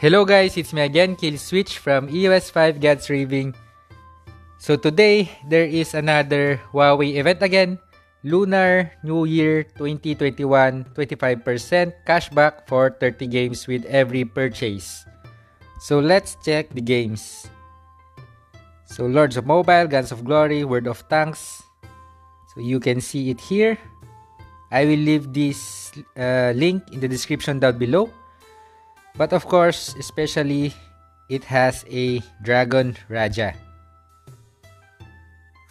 Hello guys, it's me again, Kill Switch from EOS 5 Gods Raving. So today, there is another Huawei event again. Lunar New Year 2021 25% cashback for 30 games with every purchase. So let's check the games. So Lords of Mobile, Guns of Glory, World of Tanks. So you can see it here. I will leave this uh, link in the description down below. But of course, especially it has a Dragon Raja.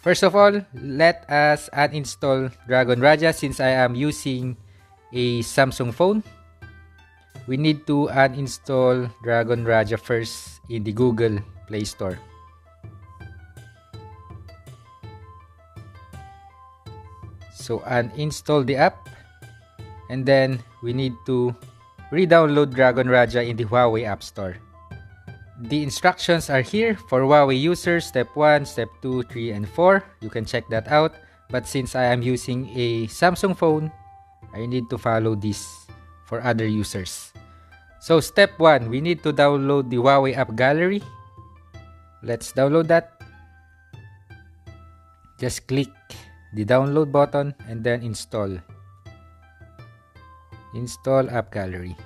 First of all, let us uninstall Dragon Raja since I am using a Samsung phone. We need to uninstall Dragon Raja first in the Google Play Store. So uninstall the app and then we need to re-download Dragon Raja in the Huawei App Store. The instructions are here for Huawei users, step 1, step 2, 3, and 4. You can check that out. But since I am using a Samsung phone, I need to follow this for other users. So step 1, we need to download the Huawei App Gallery. Let's download that. Just click the download button and then install install app gallery.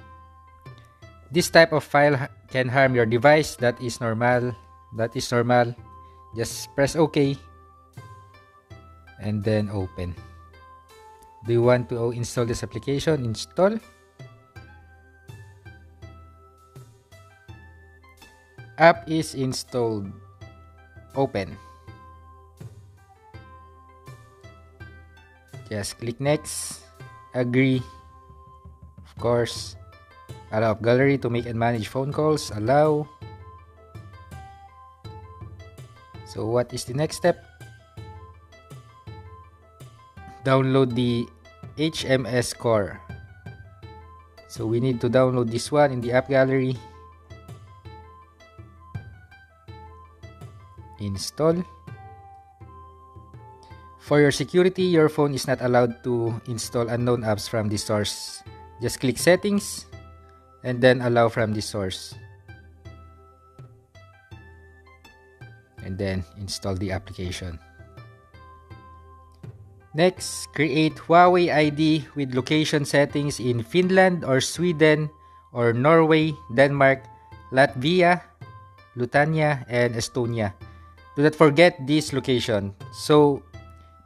This type of file can harm your device that is normal that is normal. Just press ok and then open. Do you want to install this application? Install. App is installed. Open. Just click next. Agree course, allow gallery to make and manage phone calls. Allow. So what is the next step? Download the HMS core. So we need to download this one in the app gallery. Install. For your security, your phone is not allowed to install unknown apps from the source just click settings and then allow from the source and then install the application next create Huawei ID with location settings in Finland or Sweden or Norway, Denmark, Latvia, Lithuania, and Estonia. Do not forget this location. So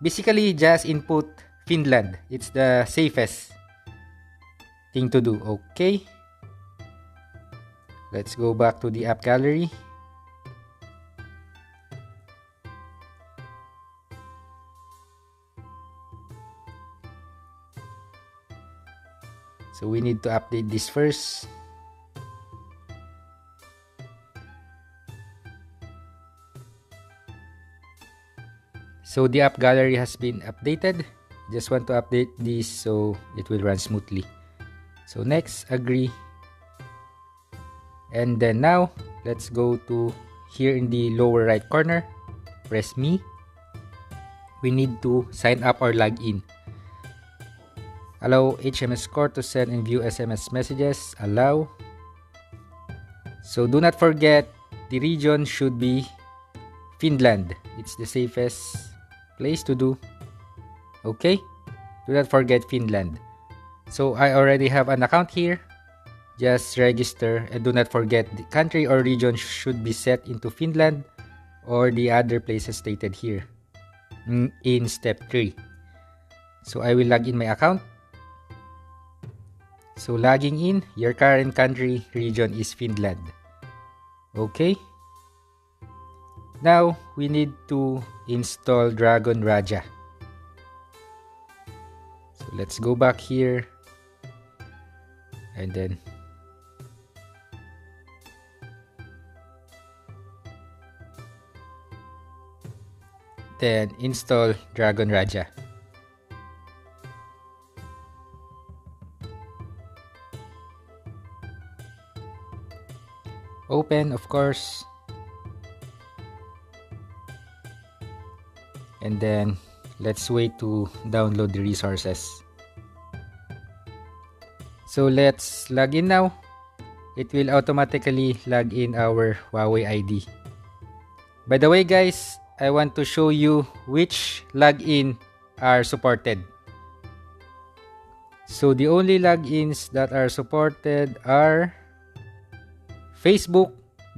basically just input Finland. It's the safest thing to do. Okay. Let's go back to the app gallery. So we need to update this first. So the app gallery has been updated. Just want to update this so it will run smoothly. So next, agree. And then now, let's go to here in the lower right corner. Press me. We need to sign up or log in. Allow HMS Core to send and view SMS messages. Allow. So do not forget, the region should be Finland. It's the safest place to do. Okay? Do not forget Finland. So I already have an account here. Just register and do not forget the country or region should be set into Finland or the other places stated here in step 3. So I will log in my account. So logging in, your current country region is Finland. Okay. Now we need to install Dragon Raja. So let's go back here and then then install Dragon Raja. Open, of course. And then let's wait to download the resources. So let's log in now. it will automatically log in our Huawei ID. By the way guys, I want to show you which login are supported. So the only logins that are supported are Facebook,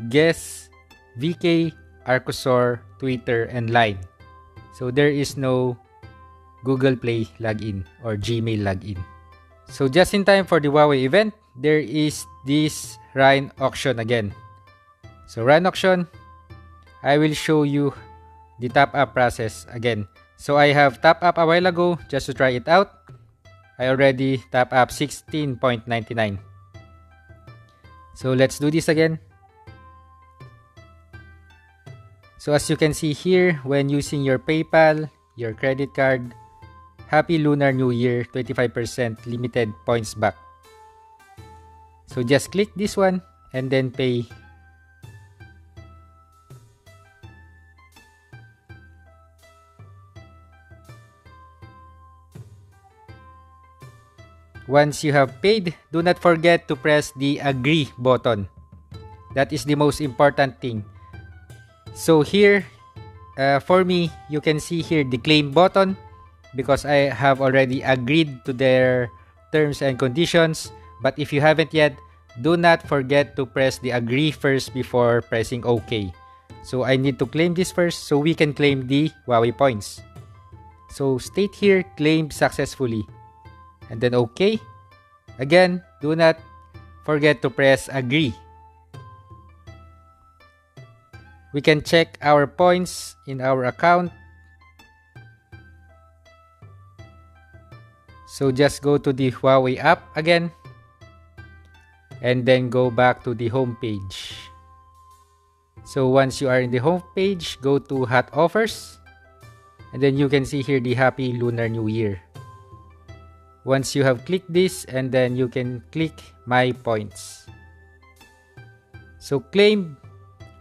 Guest, VK, Archosaur, Twitter, and Line. So there is no Google Play login or Gmail login. So just in time for the Huawei event, there is this shrine auction again. So shrine auction, I will show you the top up process again. So I have top up a while ago just to try it out. I already top up 16.99. So let's do this again. So as you can see here, when using your PayPal, your credit card, Happy Lunar New Year, 25% limited points back. So just click this one and then pay Once you have paid, do not forget to press the agree button. That is the most important thing. So here, uh, for me, you can see here the claim button because I have already agreed to their terms and conditions. But if you haven't yet, do not forget to press the agree first before pressing OK. So I need to claim this first so we can claim the Huawei points. So state here claimed successfully and then OK. Again, do not forget to press agree. We can check our points in our account. So just go to the Huawei app again and then go back to the home page. So once you are in the home page, go to hot offers and then you can see here the happy lunar new year. Once you have clicked this and then you can click my points. So claim.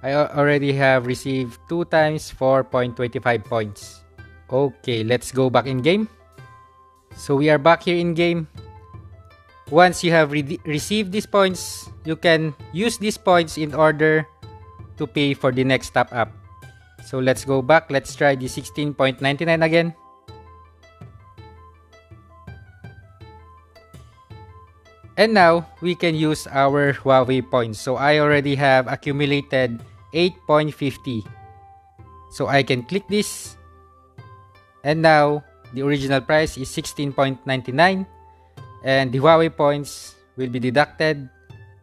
I already have received 2 times 4.25 points. Okay let's go back in game so we are back here in game once you have re received these points you can use these points in order to pay for the next top up so let's go back let's try the 16.99 again And now, we can use our Huawei points. So I already have accumulated 8.50. So I can click this. And now, the original price is 16.99. And the Huawei points will be deducted.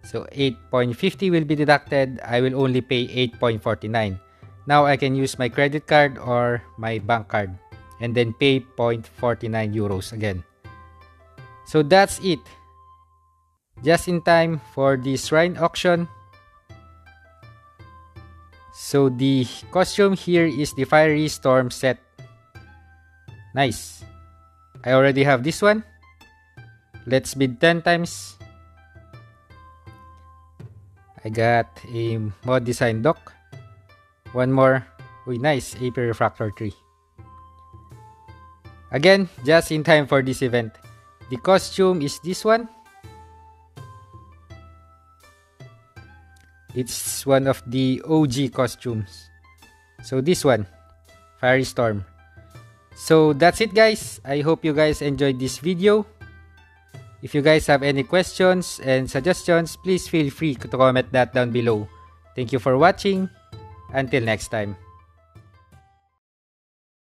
So 8.50 will be deducted. I will only pay 8.49. Now I can use my credit card or my bank card. And then pay 0.49 euros again. So that's it just in time for the shrine auction. So the costume here is the Fiery Storm set. Nice. I already have this one. Let's bid 10 times. I got a mod design dock. One more. Uy, nice. AP Refractor tree. Again, just in time for this event. The costume is this one. It's one of the OG costumes. So this one, Fiery Storm. So that's it guys. I hope you guys enjoyed this video. If you guys have any questions and suggestions, please feel free to comment that down below. Thank you for watching. Until next time.